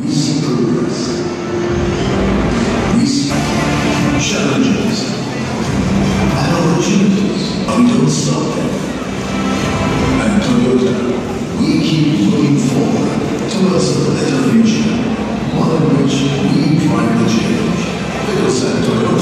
We see progress. We see challenges and opportunities. But we don't stop there. At Toyota, we keep moving forward towards a better future, one in which we drive the change. Because at Toyota,